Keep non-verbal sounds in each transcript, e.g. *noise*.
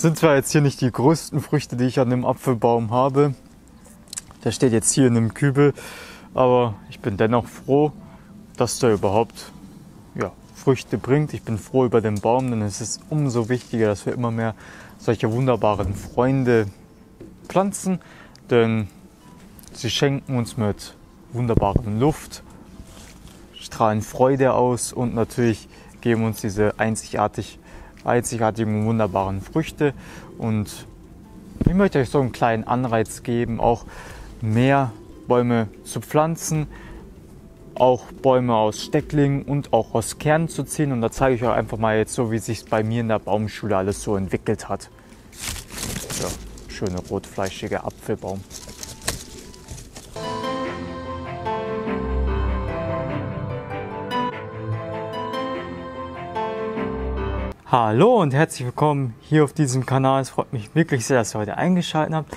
sind zwar jetzt hier nicht die größten Früchte, die ich an dem Apfelbaum habe. Der steht jetzt hier in einem Kübel, aber ich bin dennoch froh, dass der überhaupt ja, Früchte bringt. Ich bin froh über den Baum, denn es ist umso wichtiger, dass wir immer mehr solche wunderbaren Freunde pflanzen, denn sie schenken uns mit wunderbaren Luft, strahlen Freude aus und natürlich geben uns diese einzigartig, einzigartigen, wunderbaren Früchte. Und ich möchte euch so einen kleinen Anreiz geben, auch mehr Bäume zu pflanzen, auch Bäume aus Stecklingen und auch aus Kernen zu ziehen. Und da zeige ich euch einfach mal jetzt so, wie sich bei mir in der Baumschule alles so entwickelt hat. Ja, schöne rotfleischige Apfelbaum. Hallo und herzlich willkommen hier auf diesem Kanal. Es freut mich wirklich sehr, dass ihr heute eingeschaltet habt.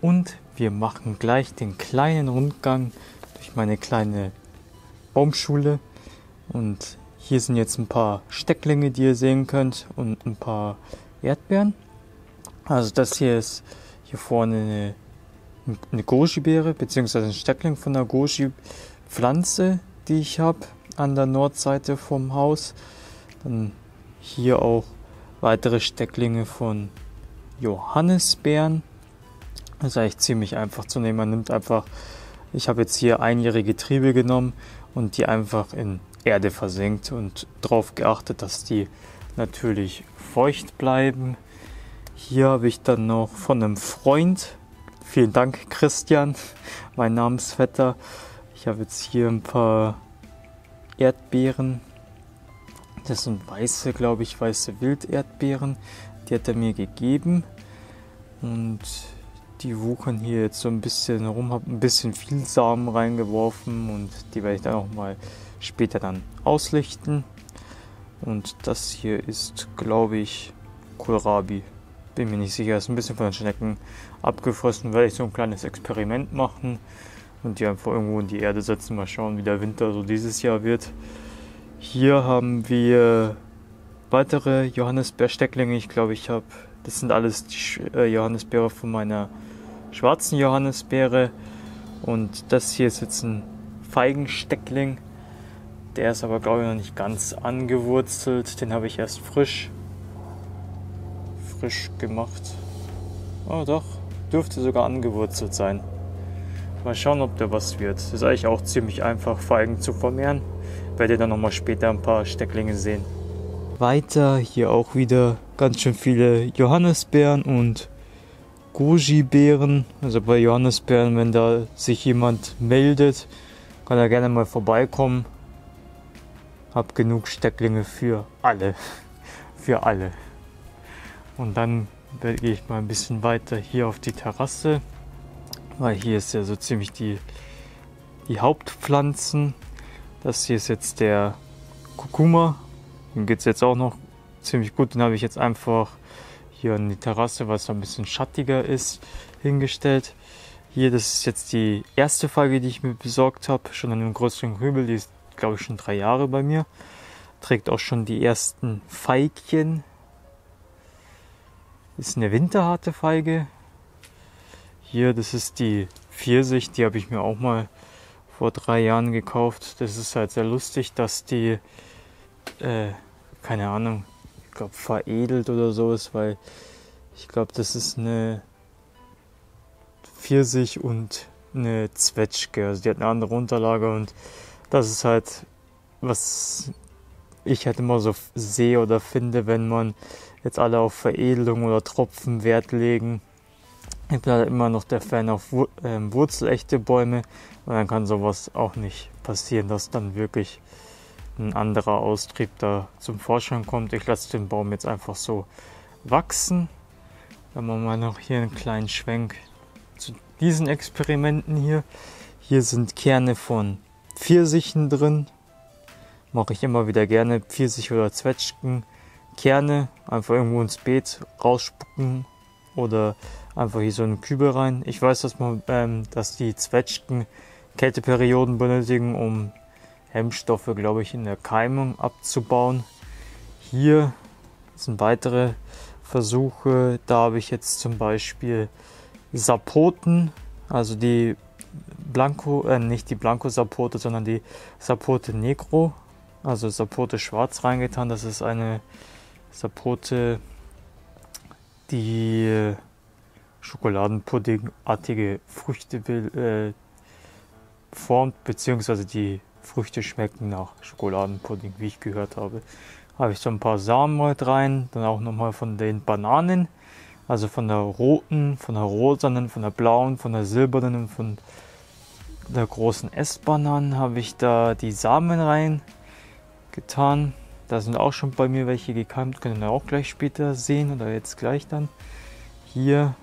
Und wir machen gleich den kleinen Rundgang durch meine kleine Baumschule. Und hier sind jetzt ein paar Stecklinge, die ihr sehen könnt und ein paar Erdbeeren. Also das hier ist hier vorne eine, eine Goji-Beere, beziehungsweise ein Steckling von der Goji-Pflanze, die ich habe an der Nordseite vom Haus. Dann hier auch weitere Stecklinge von Johannisbeeren. Das ist eigentlich ziemlich einfach zu nehmen. Man nimmt einfach, ich habe jetzt hier einjährige Triebe genommen und die einfach in Erde versenkt und darauf geachtet, dass die natürlich feucht bleiben. Hier habe ich dann noch von einem Freund, vielen Dank Christian, *laughs* mein Namensvetter. Ich habe jetzt hier ein paar Erdbeeren das sind weiße, glaube ich, weiße Wilderdbeeren. Die hat er mir gegeben. Und die wuchern hier jetzt so ein bisschen rum. Habe ein bisschen viel Samen reingeworfen und die werde ich dann auch mal später dann auslichten. Und das hier ist, glaube ich, Kohlrabi. Bin mir nicht sicher. Ist ein bisschen von den Schnecken abgefressen. Werde ich so ein kleines Experiment machen und die einfach irgendwo in die Erde setzen. Mal schauen, wie der Winter so dieses Jahr wird. Hier haben wir weitere Johannisbeerstecklinge. Ich glaube, ich habe, das sind alles die äh, Johannisbeere von meiner schwarzen Johannisbeere. Und das hier ist jetzt ein Feigensteckling. Der ist aber, glaube ich, noch nicht ganz angewurzelt. Den habe ich erst frisch, frisch gemacht. Oh, doch, dürfte sogar angewurzelt sein. Mal schauen, ob der was wird. Das ist eigentlich auch ziemlich einfach, Feigen zu vermehren werdet dann nochmal später ein paar Stecklinge sehen. Weiter hier auch wieder ganz schön viele Johannisbeeren und Goji-Beeren. Also bei Johannisbeeren, wenn da sich jemand meldet, kann er gerne mal vorbeikommen. Hab genug Stecklinge für alle. *laughs* für alle. Und dann gehe ich mal ein bisschen weiter hier auf die Terrasse, weil hier ist ja so ziemlich die, die Hauptpflanzen. Das hier ist jetzt der Kurkuma. Den geht es jetzt auch noch ziemlich gut. Den habe ich jetzt einfach hier an die Terrasse, weil es ein bisschen schattiger ist, hingestellt. Hier, das ist jetzt die erste Feige, die ich mir besorgt habe. Schon an einem größeren Hügel. Die ist, glaube ich, schon drei Jahre bei mir. Trägt auch schon die ersten Feigchen. Ist eine winterharte Feige. Hier, das ist die Pfirsich. Die habe ich mir auch mal vor drei Jahren gekauft. Das ist halt sehr lustig, dass die, äh, keine Ahnung, ich glaube veredelt oder so ist, weil ich glaube, das ist eine Pfirsich und eine Zwetschge. Also die hat eine andere Unterlage und das ist halt, was ich halt immer so sehe oder finde, wenn man jetzt alle auf Veredelung oder Tropfen Wert legen ich bin halt immer noch der Fan auf ähm, wurzelechte Bäume und dann kann sowas auch nicht passieren, dass dann wirklich ein anderer Austrieb da zum Vorschein kommt. Ich lasse den Baum jetzt einfach so wachsen. Dann machen wir noch hier einen kleinen Schwenk zu diesen Experimenten hier. Hier sind Kerne von Pfirsichen drin. Mache ich immer wieder gerne. Pfirsich oder Zwetschgen. Kerne einfach irgendwo ins Beet rausspucken oder einfach hier so einen Kübel rein. Ich weiß, dass, man, ähm, dass die Zwetschgen Kälteperioden benötigen, um Hemmstoffe, glaube ich, in der Keimung abzubauen. Hier sind weitere versuche. Da habe ich jetzt zum Beispiel Sapoten, also die Blanco, äh, nicht die Blanco Sapote, sondern die Sapote Negro, also Sapote Schwarz reingetan. Das ist eine Sapote, die Schokoladenpuddingartige Früchte will, äh, formt, beziehungsweise die Früchte schmecken nach Schokoladenpudding, wie ich gehört habe. Habe ich so ein paar Samen mit rein, dann auch nochmal von den Bananen, also von der roten, von der rosanen, von der blauen, von der silbernen und von der großen Essbananen habe ich da die Samen rein getan. Da sind auch schon bei mir welche gekeimt, können wir auch gleich später sehen oder jetzt gleich dann. Hier,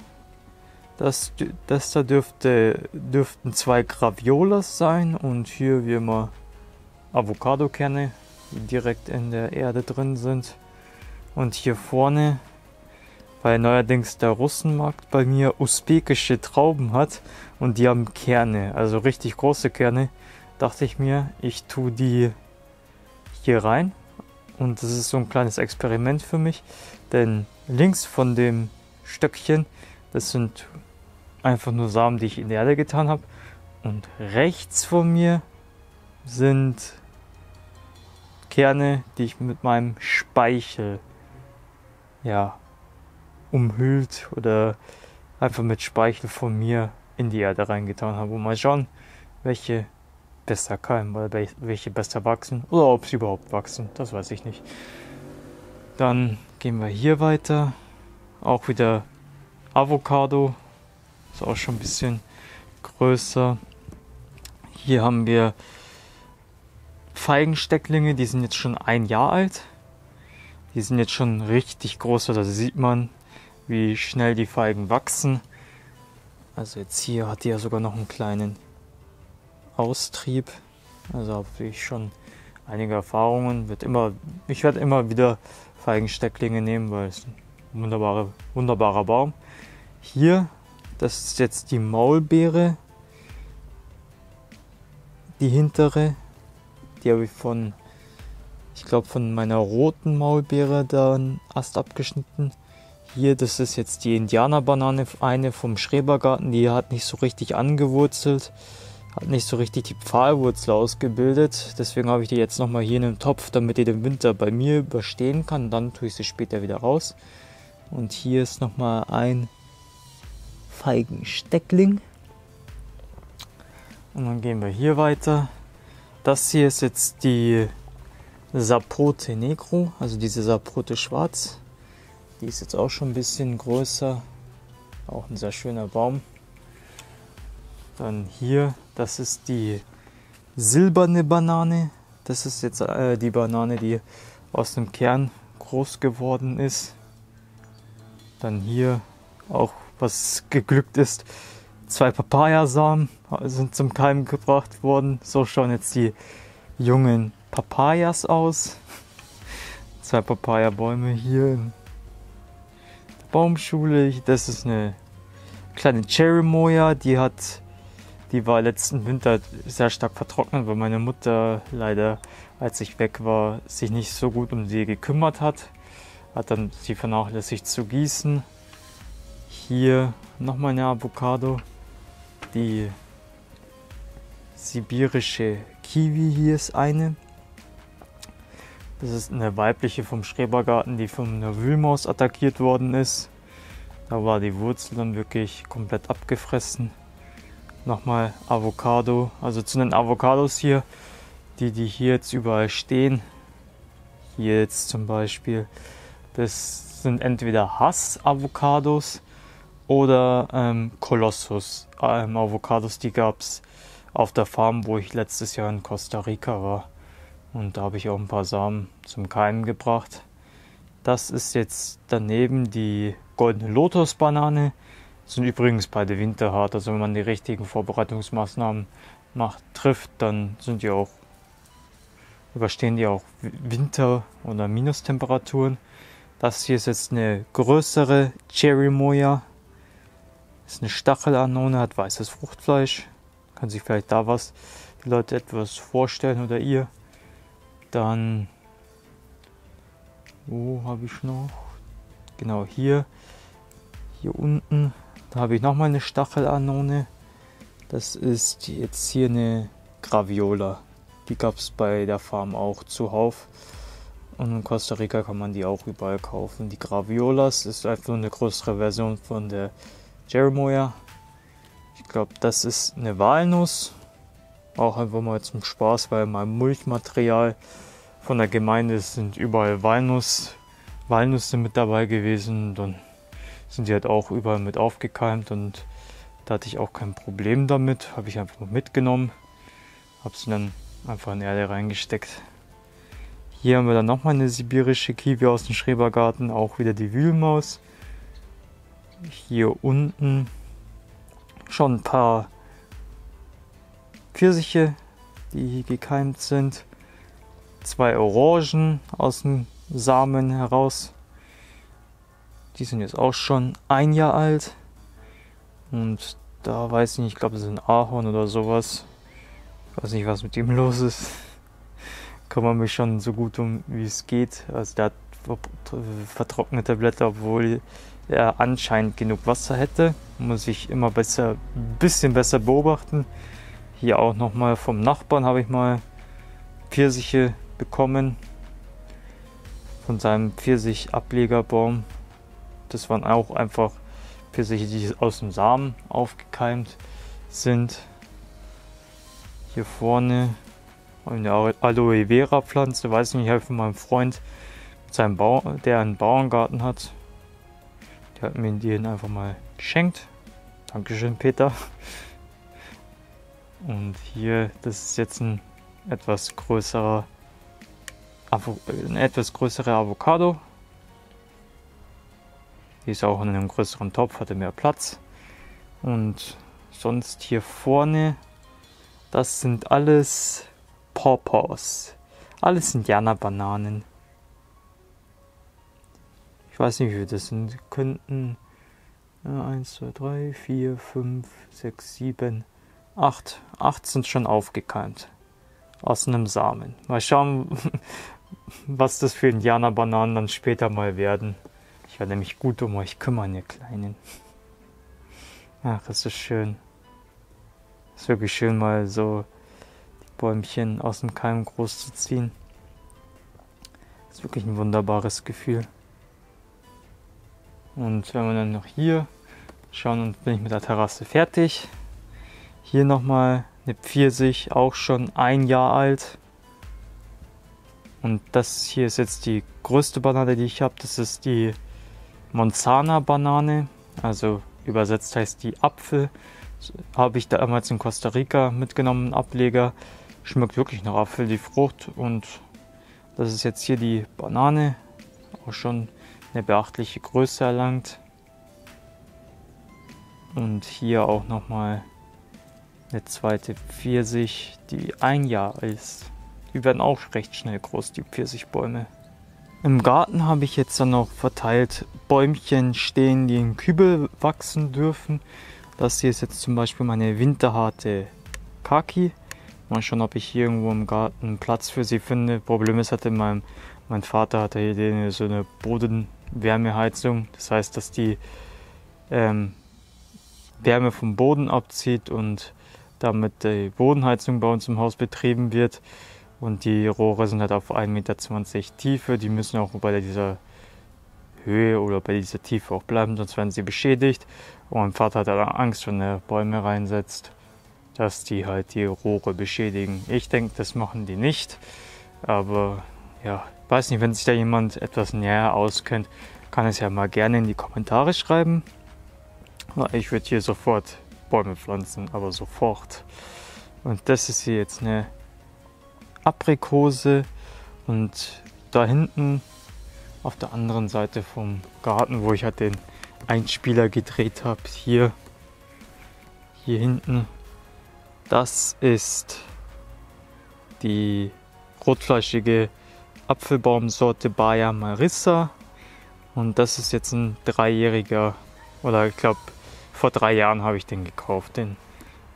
das, das da dürfte, dürften zwei Graviolas sein und hier wie immer Avocado-Kerne, die direkt in der Erde drin sind. Und hier vorne, weil neuerdings der Russenmarkt bei mir usbekische Trauben hat und die haben Kerne, also richtig große Kerne, dachte ich mir, ich tue die hier rein und das ist so ein kleines Experiment für mich, denn links von dem Stöckchen, das sind einfach nur Samen, die ich in die Erde getan habe. Und rechts von mir sind Kerne, die ich mit meinem Speichel ja, umhüllt oder einfach mit Speichel von mir in die Erde reingetan habe. Und mal schauen, welche besser keimen oder welche besser wachsen oder ob sie überhaupt wachsen, das weiß ich nicht. Dann gehen wir hier weiter. Auch wieder Avocado, ist auch schon ein bisschen größer. Hier haben wir Feigenstecklinge, die sind jetzt schon ein Jahr alt. Die sind jetzt schon richtig groß, da sieht man, wie schnell die Feigen wachsen. Also jetzt hier hat die ja sogar noch einen kleinen Austrieb. Also habe ich schon einige Erfahrungen. Wird immer, ich werde immer wieder Feigenstecklinge nehmen, weil es ein wunderbarer, wunderbarer Baum. Hier, das ist jetzt die Maulbeere. Die hintere, die habe ich von, ich glaube, von meiner roten Maulbeere da einen Ast abgeschnitten. Hier, das ist jetzt die Indianerbanane, eine vom Schrebergarten, die hat nicht so richtig angewurzelt hat nicht so richtig die Pfahlwurzel ausgebildet. Deswegen habe ich die jetzt nochmal hier in einem Topf, damit die den Winter bei mir überstehen kann. Dann tue ich sie später wieder raus. Und hier ist nochmal ein Feigensteckling. Und dann gehen wir hier weiter. Das hier ist jetzt die Sapote Negro, also diese Sapote Schwarz. Die ist jetzt auch schon ein bisschen größer. Auch ein sehr schöner Baum. Dann hier, das ist die silberne Banane. Das ist jetzt äh, die Banane, die aus dem Kern groß geworden ist. Dann hier auch was geglückt ist. Zwei Papayasamen sind zum Keim gebracht worden. So schauen jetzt die jungen Papayas aus. Zwei Papaya-Bäume hier in der Baumschule. Das ist eine kleine Cherry Moya, die hat die war letzten Winter sehr stark vertrocknet, weil meine Mutter leider, als ich weg war, sich nicht so gut um sie gekümmert hat. Hat dann sie vernachlässigt zu gießen. Hier nochmal eine Avocado. Die sibirische Kiwi hier ist eine. Das ist eine weibliche vom Schrebergarten, die von einer Wühlmaus attackiert worden ist. Da war die Wurzel dann wirklich komplett abgefressen nochmal Avocado. Also zu den Avocados hier, die, die hier jetzt überall stehen. Hier jetzt zum Beispiel. Das sind entweder Hass-Avocados oder ähm, Kolossus ähm, Avocados. Die gab es auf der Farm, wo ich letztes Jahr in Costa Rica war. Und da habe ich auch ein paar Samen zum Keimen gebracht. Das ist jetzt daneben die goldene Lotus-Banane sind übrigens beide winterhart. Also wenn man die richtigen Vorbereitungsmaßnahmen macht, trifft, dann sind die auch, überstehen die auch Winter- oder Minustemperaturen. Das hier ist jetzt eine größere Cherry Moya. Ist eine Stachelanone, hat weißes Fruchtfleisch. Kann sich vielleicht da was die Leute etwas vorstellen oder ihr. Dann, wo habe ich noch? genau hier, hier unten, da habe ich nochmal eine Stachelanone. Das ist jetzt hier eine Graviola. Die gab es bei der Farm auch zuhauf. Und in Costa Rica kann man die auch überall kaufen. Die Graviolas ist einfach nur eine größere Version von der Jeremiah. Ich glaube, das ist eine Walnuss. Auch einfach mal zum Spaß, weil mein Mulchmaterial von der Gemeinde sind überall Walnuss, Walnüsse mit dabei gewesen. Dann sind die halt auch überall mit aufgekeimt und da hatte ich auch kein Problem damit. Habe ich einfach mitgenommen. Habe sie dann einfach in Erde reingesteckt. Hier haben wir dann nochmal eine sibirische Kiwi aus dem Schrebergarten, auch wieder die Wühlmaus. Hier unten schon ein paar Pfirsiche, die gekeimt sind. Zwei Orangen aus dem Samen heraus. Die sind jetzt auch schon ein Jahr alt. Und da weiß ich nicht, ich glaube, das ist ein Ahorn oder sowas. Ich weiß nicht, was mit ihm los ist *laughs* kümmere mich schon so gut um, wie es geht. Also der hat vertrocknete Blätter, obwohl er anscheinend genug Wasser hätte. Muss ich immer besser, ein bisschen besser beobachten. Hier auch nochmal vom Nachbarn habe ich mal Pfirsiche bekommen. Von seinem Pfirsich-Ablegerbaum. Das waren auch einfach Pfirsiche, die aus dem Samen aufgekeimt sind. Hier vorne eine Aloe Vera Pflanze, weiß nicht, ich habe von meinem Freund, seinem Bau, der einen Bauerngarten hat. Der hat mir die einfach mal geschenkt. Dankeschön, Peter. Und hier, das ist jetzt ein etwas größerer, eine etwas größere Avocado. Die ist auch in einem größeren Topf, hatte mehr Platz. Und sonst hier vorne, das sind alles Pawpaws. Alles Indianerbananen. Ich weiß nicht, wie viele das sind. Könnten 1, 2, 3, 4, 5, 6, 7, 8. 8 sind schon aufgekeimt. Aus einem Samen. Mal schauen, *laughs* was das für Indianerbananen dann später mal werden. Ich werde mich gut um euch kümmern, ihr Kleinen. Ach, es ist schön. Es ist wirklich schön, mal so Bäumchen aus dem Keim groß zu ziehen. Das ist wirklich ein wunderbares Gefühl. Und wenn wir dann noch hier schauen, und bin ich mit der Terrasse fertig. Hier nochmal eine Pfirsich, auch schon ein Jahr alt. Und das hier ist jetzt die größte Banane, die ich habe. Das ist die Monzana-Banane. Also übersetzt heißt die Apfel. Habe ich damals in Costa Rica mitgenommen, Ableger. Schmeckt wirklich nach Apfel, die Frucht. Und das ist jetzt hier die Banane. Auch schon eine beachtliche Größe erlangt. Und hier auch nochmal eine zweite Pfirsich, die ein Jahr ist. Die werden auch recht schnell groß, die Pfirsichbäume. Im Garten habe ich jetzt dann noch verteilt Bäumchen stehen, die in Kübel wachsen dürfen. Das hier ist jetzt zum Beispiel meine winterharte Kaki. Mal schauen, ob ich hier irgendwo im Garten Platz für sie finde. Problem ist, hatte mein, mein Vater hatte hier so eine Bodenwärmeheizung. Das heißt, dass die ähm, Wärme vom Boden abzieht und damit die Bodenheizung bei uns im Haus betrieben wird. Und die Rohre sind halt auf 1,20 Meter Tiefe. Die müssen auch bei dieser Höhe oder bei dieser Tiefe auch bleiben, sonst werden sie beschädigt. Und mein Vater hat dann Angst, wenn er Bäume reinsetzt dass die halt die Rohre beschädigen. Ich denke, das machen die nicht. Aber ja, weiß nicht, wenn sich da jemand etwas näher auskennt, kann es ja mal gerne in die Kommentare schreiben. Ich würde hier sofort Bäume pflanzen, aber sofort. Und das ist hier jetzt eine Aprikose und da hinten auf der anderen Seite vom Garten, wo ich halt den Einspieler gedreht habe, hier, hier hinten das ist die rotfleischige Apfelbaumsorte Bayer Marissa. Und das ist jetzt ein dreijähriger, oder ich glaube, vor drei Jahren habe ich den gekauft, den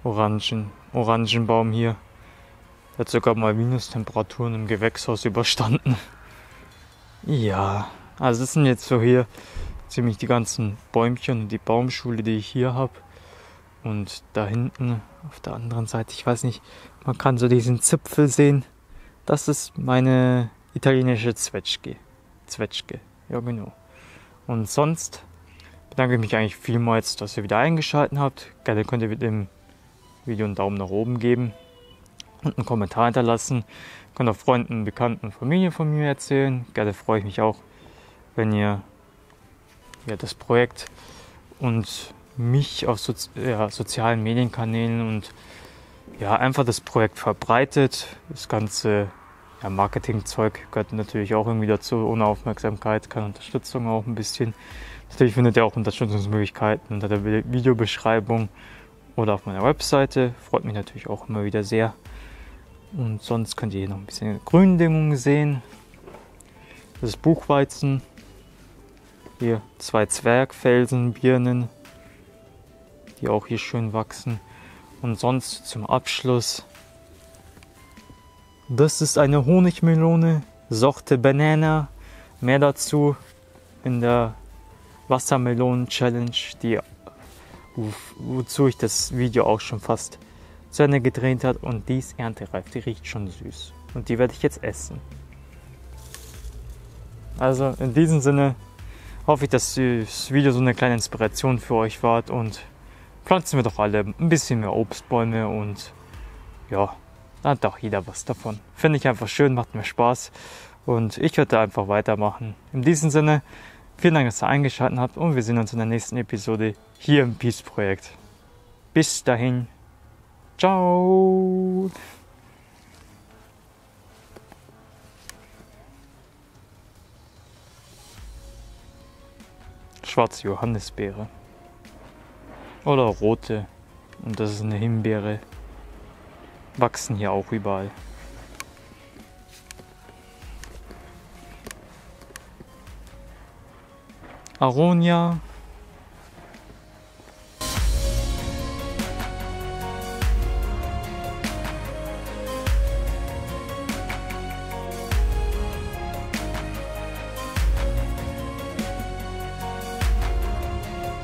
Orangen, Orangenbaum hier. Der hat sogar mal Minustemperaturen im Gewächshaus überstanden. Ja, also das sind jetzt so hier ziemlich die ganzen Bäumchen und die Baumschule, die ich hier habe. Und da hinten auf der anderen Seite, ich weiß nicht, man kann so diesen Zipfel sehen. Das ist meine italienische Zwetschge. Zwetschge, ja genau. Und sonst bedanke ich mich eigentlich vielmals, dass ihr wieder eingeschaltet habt. Gerne könnt ihr mit dem Video einen Daumen nach oben geben und einen Kommentar hinterlassen. Könnt auch Freunden, Bekannten, Familie von mir erzählen. Gerne freue ich mich auch, wenn ihr ja, das Projekt und mich auf Sozi ja, sozialen Medienkanälen und ja, einfach das Projekt verbreitet. Das ganze ja, Marketingzeug gehört natürlich auch irgendwie dazu, ohne Aufmerksamkeit, keine Unterstützung auch ein bisschen. Natürlich findet ihr auch Unterstützungsmöglichkeiten unter der Videobeschreibung oder auf meiner Webseite. Freut mich natürlich auch immer wieder sehr. Und sonst könnt ihr hier noch ein bisschen Gründüngung sehen. Das ist Buchweizen. Hier zwei Zwergfelsen, Birnen, die auch hier schön wachsen. Und sonst zum Abschluss. Das ist eine Honigmelone, Sorte Banana. Mehr dazu in der Wassermelonen Challenge, die, wozu ich das Video auch schon fast zu Ende gedreht hat. Und die ist erntereif, die riecht schon süß. Und die werde ich jetzt essen. Also in diesem Sinne hoffe ich, dass das Video so eine kleine Inspiration für euch war und pflanzen wir doch alle ein bisschen mehr Obstbäume und ja, hat auch jeder was davon. Finde ich einfach schön, macht mir Spaß und ich werde einfach weitermachen. In diesem Sinne, vielen Dank, dass ihr eingeschaltet habt und wir sehen uns in der nächsten Episode hier im Peace Projekt. Bis dahin, ciao! Schwarze Johannisbeere. Oder rote. Und das ist eine Himbeere. Wachsen hier auch überall. Aronia